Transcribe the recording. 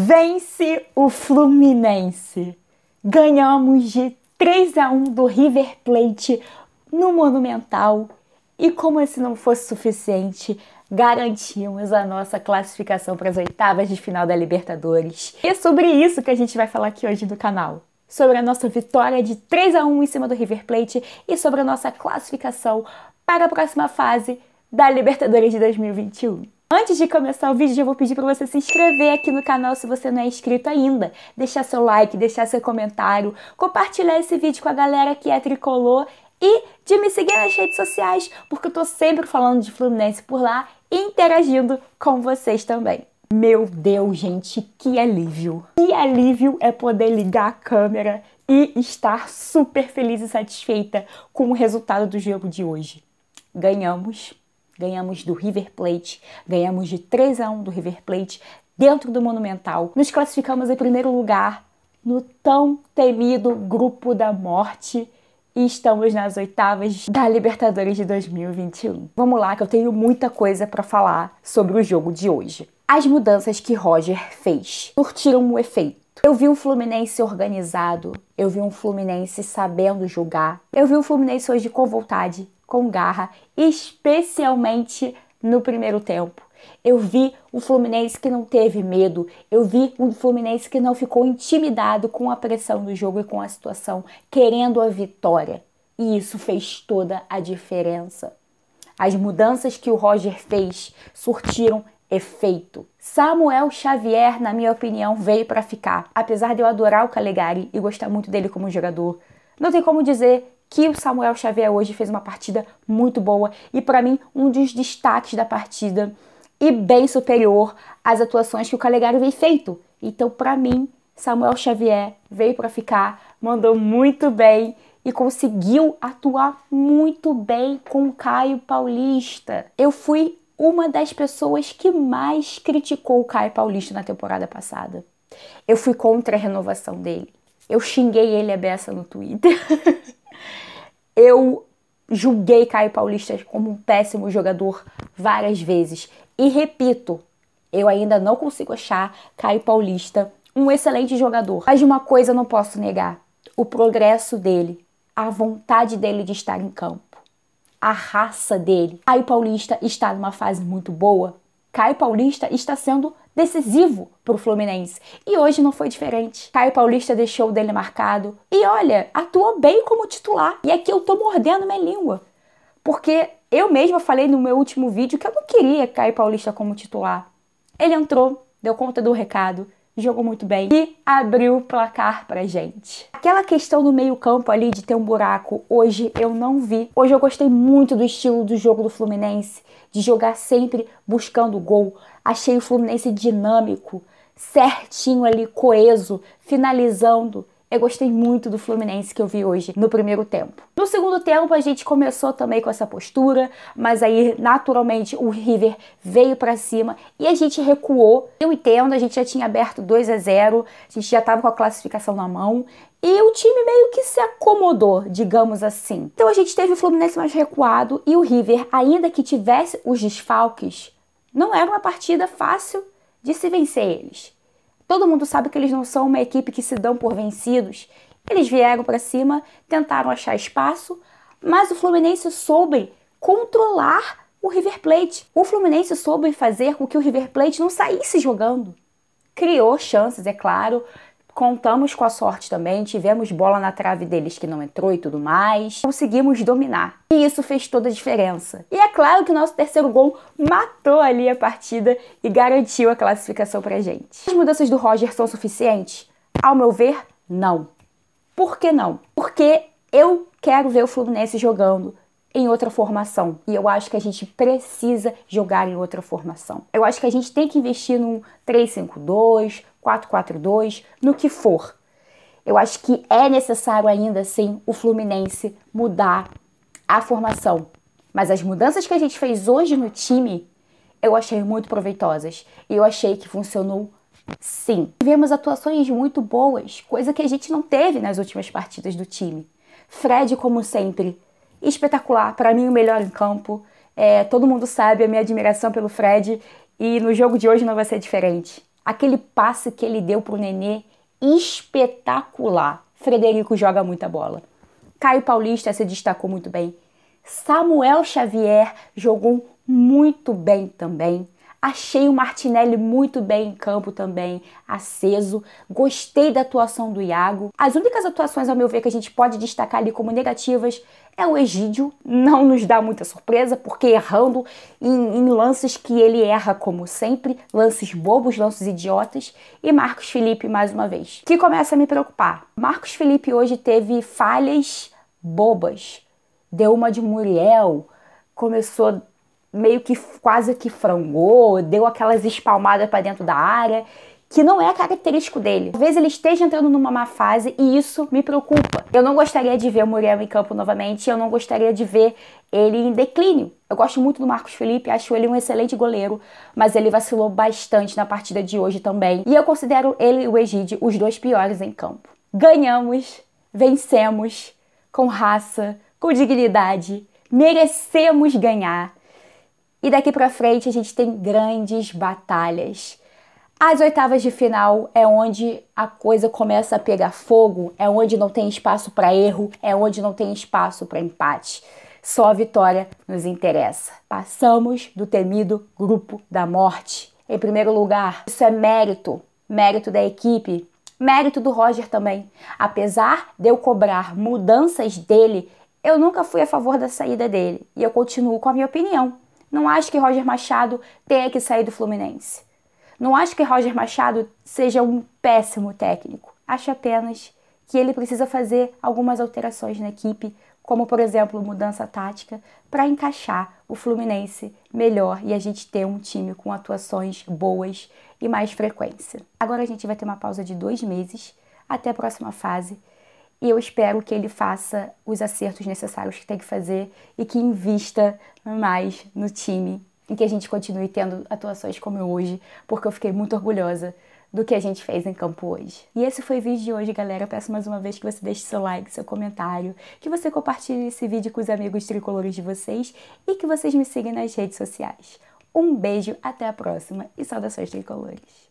Vence o Fluminense. Ganhamos de 3 a 1 do River Plate no Monumental. E como se não fosse suficiente, garantimos a nossa classificação para as oitavas de final da Libertadores. E é sobre isso que a gente vai falar aqui hoje no canal. Sobre a nossa vitória de 3 a 1 em cima do River Plate e sobre a nossa classificação para a próxima fase da Libertadores de 2021. Antes de começar o vídeo, já vou pedir para você se inscrever aqui no canal se você não é inscrito ainda, deixar seu like, deixar seu comentário, compartilhar esse vídeo com a galera que é tricolor e de me seguir nas redes sociais, porque eu tô sempre falando de Fluminense por lá e interagindo com vocês também. Meu Deus, gente, que alívio! Que alívio é poder ligar a câmera e estar super feliz e satisfeita com o resultado do jogo de hoje. Ganhamos ganhamos do River Plate, ganhamos de 3 a 1 do River Plate dentro do Monumental. Nos classificamos em primeiro lugar no tão temido grupo da morte e estamos nas oitavas da Libertadores de 2021. Vamos lá que eu tenho muita coisa para falar sobre o jogo de hoje. As mudanças que Roger fez surtiram um efeito. Eu vi um Fluminense organizado, eu vi um Fluminense sabendo jogar, eu vi um Fluminense hoje com vontade, com garra, especialmente no primeiro tempo. Eu vi o Fluminense que não teve medo, eu vi um Fluminense que não ficou intimidado com a pressão do jogo e com a situação, querendo a vitória. E isso fez toda a diferença. As mudanças que o Roger fez surtiram efeito. Samuel Xavier, na minha opinião, veio para ficar. Apesar de eu adorar o Calegari e gostar muito dele como jogador, não tem como dizer que o Samuel Xavier hoje fez uma partida muito boa e para mim um dos destaques da partida e bem superior às atuações que o Calegari veio feito. Então, para mim, Samuel Xavier veio para ficar, mandou muito bem e conseguiu atuar muito bem com Caio Paulista. Eu fui uma das pessoas que mais criticou o Caio Paulista na temporada passada. Eu fui contra a renovação dele. Eu xinguei ele a beça no Twitter. eu julguei Caio Paulista como um péssimo jogador várias vezes. E repito, eu ainda não consigo achar Caio Paulista um excelente jogador. Mas de uma coisa eu não posso negar: o progresso dele, a vontade dele de estar em campo, a raça dele. Caio Paulista está numa fase muito boa. Caio Paulista está sendo decisivo para o Fluminense. E hoje não foi diferente. Caio Paulista deixou dele marcado e olha, atuou bem como titular. E aqui eu tô mordendo minha língua. Porque eu mesma falei no meu último vídeo que eu não queria Caio Paulista como titular. Ele entrou, deu conta do recado, jogou muito bem e abriu o placar pra gente. Aquela questão no meio-campo ali de ter um buraco, hoje eu não vi. Hoje eu gostei muito do estilo do jogo do Fluminense, de jogar sempre buscando gol. Achei o Fluminense dinâmico, certinho ali, coeso, finalizando. Eu gostei muito do Fluminense que eu vi hoje no primeiro tempo. No segundo tempo a gente começou também com essa postura, mas aí naturalmente o River veio para cima e a gente recuou. Eu entendo, a gente já tinha aberto 2 a 0, a gente já estava com a classificação na mão e o time meio que se acomodou, digamos assim. Então a gente teve o Fluminense mais recuado e o River, ainda que tivesse os desfalques, não era uma partida fácil de se vencer eles. Todo mundo sabe que eles não são uma equipe que se dão por vencidos. Eles vieram para cima, tentaram achar espaço, mas o Fluminense soube controlar o River Plate. O Fluminense soube fazer com que o River Plate não saísse jogando. Criou chances, é claro, Contamos com a sorte também, tivemos bola na trave deles que não entrou e tudo mais. Conseguimos dominar. E isso fez toda a diferença. E é claro que o nosso terceiro gol matou ali a partida e garantiu a classificação pra gente. As mudanças do Roger são suficientes? Ao meu ver, não. Por que não? Porque eu quero ver o Fluminense jogando em outra formação. E eu acho que a gente precisa jogar em outra formação. Eu acho que a gente tem que investir num 3-5-2, 4-4-2, no que for. Eu acho que é necessário ainda assim o Fluminense mudar a formação. Mas as mudanças que a gente fez hoje no time, eu achei muito proveitosas. E eu achei que funcionou sim. Tivemos atuações muito boas, coisa que a gente não teve nas últimas partidas do time. Fred, como sempre, espetacular. Para mim, o melhor em campo. É, todo mundo sabe a minha admiração pelo Fred e no jogo de hoje não vai ser diferente Aquele passe que ele deu pro Nenê, espetacular. Frederico joga muita bola. Caio Paulista se destacou muito bem. Samuel Xavier jogou muito bem também. Achei o Martinelli muito bem em campo também, aceso. Gostei da atuação do Iago. As únicas atuações, ao meu ver, que a gente pode destacar ali como negativas é o Egídio. Não nos dá muita surpresa, porque errando em, em lances que ele erra, como sempre, lances bobos, lances idiotas. E Marcos Felipe, mais uma vez, que começa a me preocupar. Marcos Felipe hoje teve falhas bobas. Deu uma de Muriel, começou meio que quase que frangou, deu aquelas espalmadas para dentro da área, que não é característico dele. Talvez ele esteja entrando numa má fase e isso me preocupa. Eu não gostaria de ver o Muriel em campo novamente, eu não gostaria de ver ele em declínio. Eu gosto muito do Marcos Felipe, acho ele um excelente goleiro, mas ele vacilou bastante na partida de hoje também. E eu considero ele e o Egide os dois piores em campo. Ganhamos, vencemos, com raça, com dignidade, merecemos ganhar. E daqui para frente a gente tem grandes batalhas. As oitavas de final é onde a coisa começa a pegar fogo, é onde não tem espaço para erro, é onde não tem espaço para empate. Só a vitória nos interessa. Passamos do temido grupo da morte. Em primeiro lugar, isso é mérito, mérito da equipe, mérito do Roger também. Apesar de eu cobrar mudanças dele, eu nunca fui a favor da saída dele e eu continuo com a minha opinião. Não acho que Roger Machado tenha que sair do Fluminense. Não acho que Roger Machado seja um péssimo técnico. Acho apenas que ele precisa fazer algumas alterações na equipe, como por exemplo mudança tática, para encaixar o Fluminense melhor e a gente ter um time com atuações boas e mais frequência. Agora a gente vai ter uma pausa de dois meses até a próxima fase e eu espero que ele faça os acertos necessários que tem que fazer e que invista mais no time e que a gente continue tendo atuações como hoje, porque eu fiquei muito orgulhosa do que a gente fez em campo hoje. E esse foi o vídeo de hoje, galera. peço mais uma vez que você deixe seu like, seu comentário, que você compartilhe esse vídeo com os amigos tricolores de vocês e que vocês me sigam nas redes sociais. Um beijo, até a próxima e saudações tricolores.